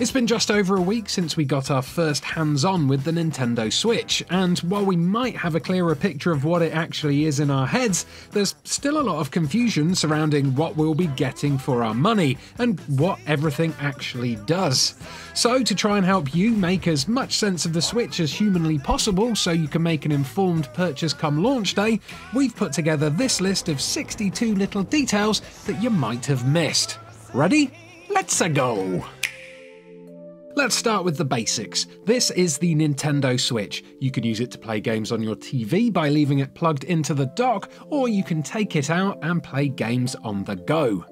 It's been just over a week since we got our first hands on with the Nintendo Switch, and while we might have a clearer picture of what it actually is in our heads, there's still a lot of confusion surrounding what we'll be getting for our money and what everything actually does. So, to try and help you make as much sense of the Switch as humanly possible so you can make an informed purchase come launch day, we've put together this list of 62 little details that you might have missed. Ready? Let's a go! Let's start with the basics. This is the Nintendo Switch. You can use it to play games on your TV by leaving it plugged into the dock, or you can take it out and play games on the go.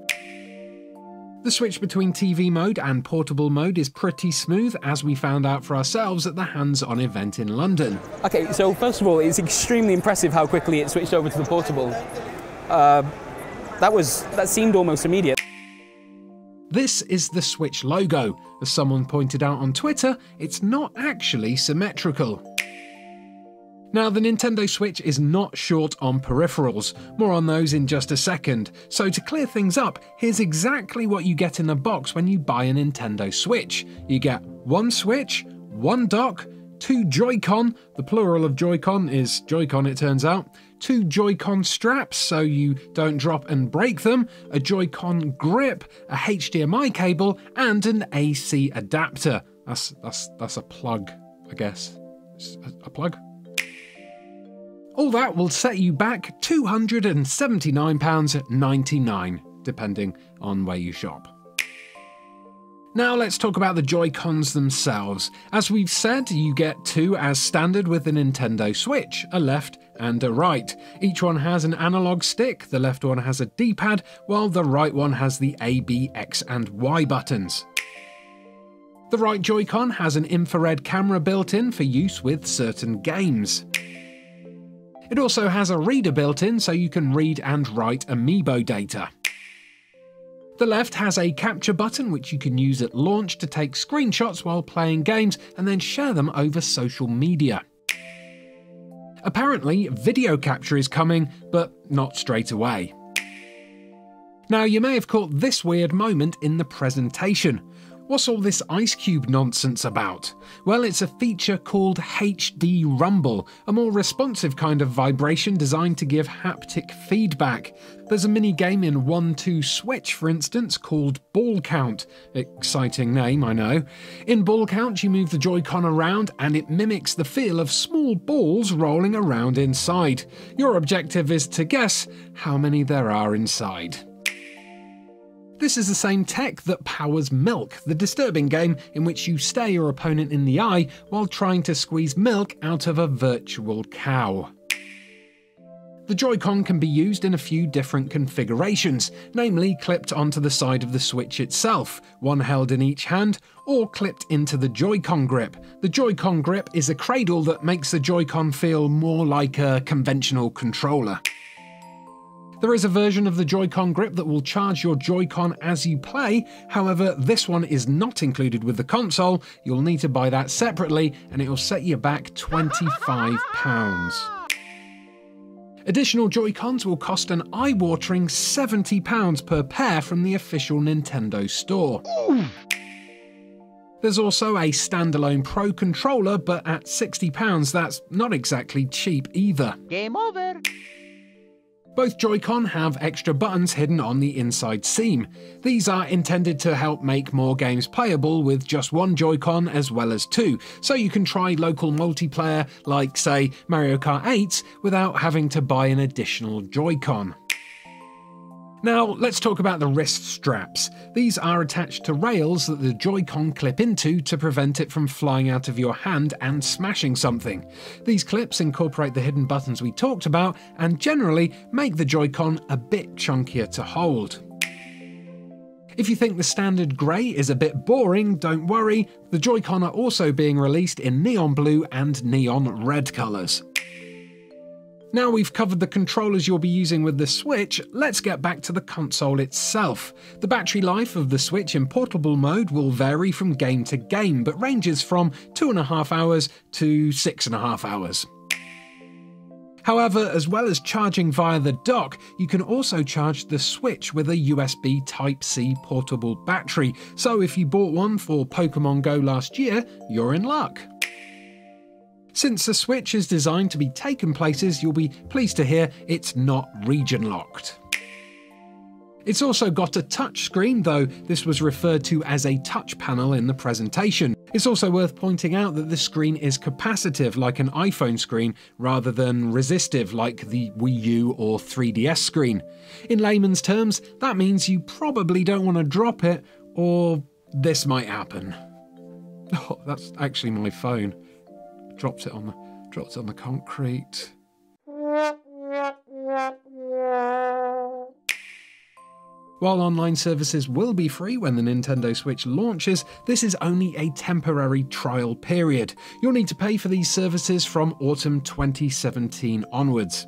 The switch between TV mode and portable mode is pretty smooth, as we found out for ourselves at the hands on event in London. Okay, so first of all, it's extremely impressive how quickly it switched over to the portable. Uh, that was that seemed almost immediate. This is the Switch logo. As someone pointed out on Twitter, it's not actually symmetrical. Now, the Nintendo Switch is not short on peripherals, more on those in just a second. So, to clear things up, here's exactly what you get in the box when you buy a Nintendo Switch. You get one Switch, one dock, two Joy-Con, the plural of Joy-Con is Joy-Con it turns out, two Joy-Con straps so you don't drop and break them, a Joy-Con grip, a HDMI cable, and an AC adapter. That's that's that's a plug, I guess. A, a plug? All that will set you back £279.99, depending on where you shop. Now let's talk about the Joy-Cons themselves. As we've said, you get two as standard with the Nintendo Switch, a left and a right. Each one has an analog stick, the left one has a D-pad, while the right one has the A, B, X and Y buttons. The right Joy-Con has an infrared camera built in for use with certain games. It also has a reader built in so you can read and write amiibo data. The left has a capture button which you can use at launch to take screenshots while playing games and then share them over social media. Apparently, video capture is coming, but not straight away. Now, you may have caught this weird moment in the presentation. What's all this Ice Cube nonsense about? Well, it's a feature called HD Rumble, a more responsive kind of vibration designed to give haptic feedback. There's a mini game in 1 2 Switch, for instance, called Ball Count. Exciting name, I know. In Ball Count, you move the Joy-Con around and it mimics the feel of small balls rolling around inside. Your objective is to guess how many there are inside. This is the same tech that powers Milk, the disturbing game in which you stare your opponent in the eye while trying to squeeze milk out of a virtual cow. The Joy-Con can be used in a few different configurations, namely clipped onto the side of the Switch itself, one held in each hand, or clipped into the Joy-Con grip. The Joy-Con grip is a cradle that makes the Joy-Con feel more like a conventional controller. There is a version of the Joy-Con grip that will charge your Joy-Con as you play, however, this one is not included with the console. You'll need to buy that separately, and it will set you back £25. Additional Joy-Cons will cost an eye-watering £70 per pair from the official Nintendo store. There's also a standalone Pro controller, but at £60 that's not exactly cheap either. Game over. Both Joy-Con have extra buttons hidden on the inside seam. These are intended to help make more games playable with just one Joy-Con as well as two, so you can try local multiplayer like, say, Mario Kart 8 without having to buy an additional Joy-Con. Now, let's talk about the wrist straps. These are attached to rails that the Joy-Con clip into to prevent it from flying out of your hand and smashing something. These clips incorporate the hidden buttons we talked about and generally make the Joy-Con a bit chunkier to hold. If you think the standard grey is a bit boring, don't worry, the Joy-Con are also being released in neon blue and neon red colours. Now we've covered the controllers you'll be using with the Switch, let's get back to the console itself. The battery life of the Switch in portable mode will vary from game to game, but ranges from 2.5 hours to 6.5 hours. However, as well as charging via the dock, you can also charge the Switch with a USB Type C portable battery. So if you bought one for Pokemon Go last year, you're in luck. Since the Switch is designed to be taken places, you'll be pleased to hear it's not region locked. It's also got a touch screen, though this was referred to as a touch panel in the presentation. It's also worth pointing out that the screen is capacitive like an iPhone screen rather than resistive like the Wii U or 3DS screen. In layman's terms, that means you probably don't want to drop it or this might happen. Oh, that's actually my phone dropped it on the dropped it on the concrete. While online services will be free when the Nintendo Switch launches, this is only a temporary trial period. You'll need to pay for these services from autumn 2017 onwards.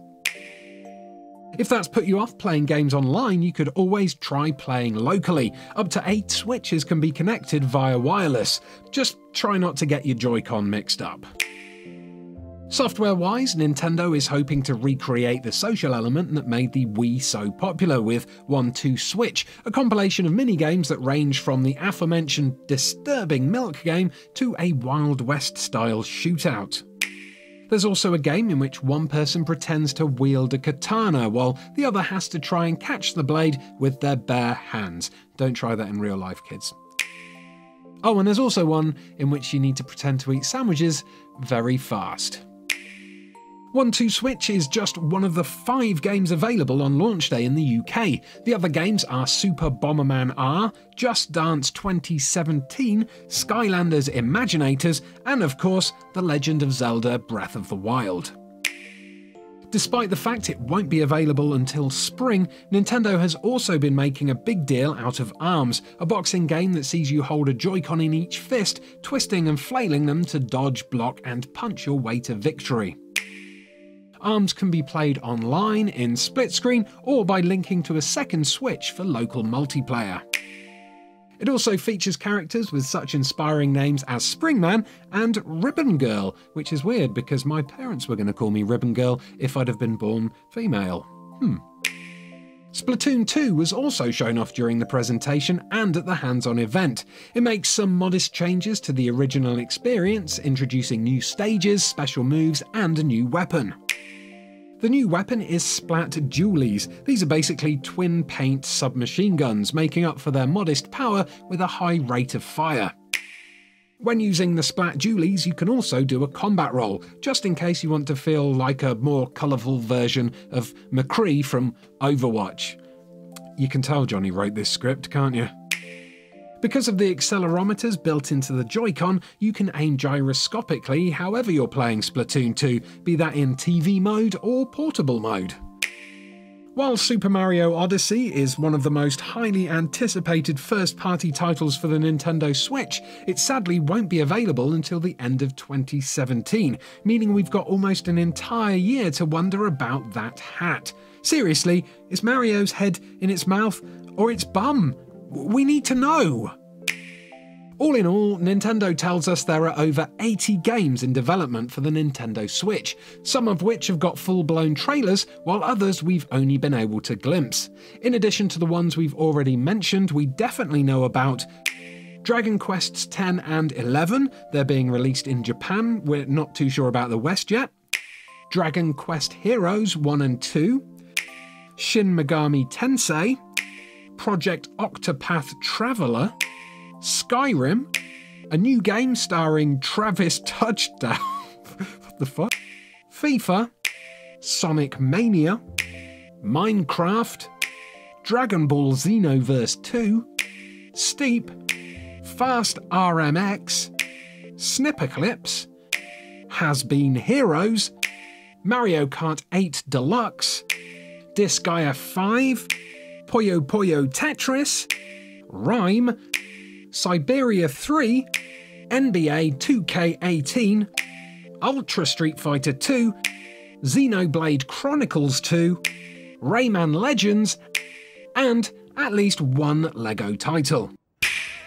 If that's put you off playing games online, you could always try playing locally. Up to eight Switches can be connected via wireless. Just try not to get your Joy-Con mixed up. Software wise, Nintendo is hoping to recreate the social element that made the Wii so popular with 1 2 Switch, a compilation of mini-games that range from the aforementioned disturbing Milk game to a Wild West style shootout. There's also a game in which one person pretends to wield a katana while the other has to try and catch the blade with their bare hands. Don't try that in real life, kids. Oh, and there's also one in which you need to pretend to eat sandwiches very fast. 1 2 Switch is just one of the five games available on launch day in the UK. The other games are Super Bomberman R, Just Dance 2017, Skylanders Imaginators, and of course, The Legend of Zelda Breath of the Wild. Despite the fact it won't be available until spring, Nintendo has also been making a big deal out of ARMS, a boxing game that sees you hold a Joy-Con in each fist, twisting and flailing them to dodge, block, and punch your way to victory. ARMS can be played online in split screen or by linking to a second Switch for local multiplayer. It also features characters with such inspiring names as Springman and Ribbon Girl, which is weird because my parents were going to call me Ribbon Girl if I'd have been born female. Hmm. Splatoon 2 was also shown off during the presentation and at the hands-on event. It makes some modest changes to the original experience, introducing new stages, special moves, and a new weapon. The new weapon is Splat Dualies. These are basically twin paint submachine guns, making up for their modest power with a high rate of fire. When using the Splat Dualies, you can also do a combat roll, just in case you want to feel like a more colourful version of McCree from Overwatch. You can tell Johnny wrote this script, can't you? Because of the accelerometers built into the Joy-Con, you can aim gyroscopically however you're playing Splatoon 2, be that in TV mode or portable mode. While Super Mario Odyssey is one of the most highly anticipated first party titles for the Nintendo Switch, it sadly won't be available until the end of 2017, meaning we've got almost an entire year to wonder about that hat. Seriously, is Mario's head in its mouth or its bum? We need to know. All in all, Nintendo tells us there are over 80 games in development for the Nintendo Switch, some of which have got full blown trailers, while others we've only been able to glimpse. In addition to the ones we've already mentioned, we definitely know about Dragon Quests 10 and 11, they're being released in Japan, we're not too sure about the West yet. Dragon Quest Heroes 1 and 2, Shin Megami Tensei, Project Octopath Traveler, Skyrim, a new game starring Travis Touchdown. what the fuck? FIFA, Sonic Mania, Minecraft, Dragon Ball Xenoverse 2, Steep, Fast RMX, Snipperclips, Has Been Heroes, Mario Kart 8 Deluxe, Disgaea 5, Puyo Puyo Tetris, Rime, Syberia 3, NBA 2K18, Ultra Street Fighter 2, Xenoblade Chronicles 2, Rayman Legends, and at least one LEGO title.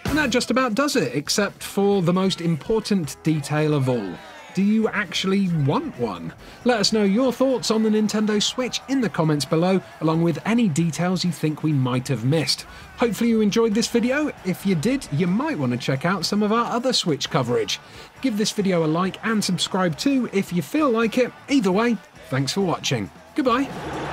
And that just about does it, except for the most important detail of all Do you actually want one? Let us know your thoughts on the Nintendo Switch in the comments below, along with any details you think we might have missed. Hopefully you enjoyed this video. If you did, you might want to check out some of our other Switch coverage. Give this video a like and subscribe too if you feel like it. Either way, thanks for watching. Goodbye.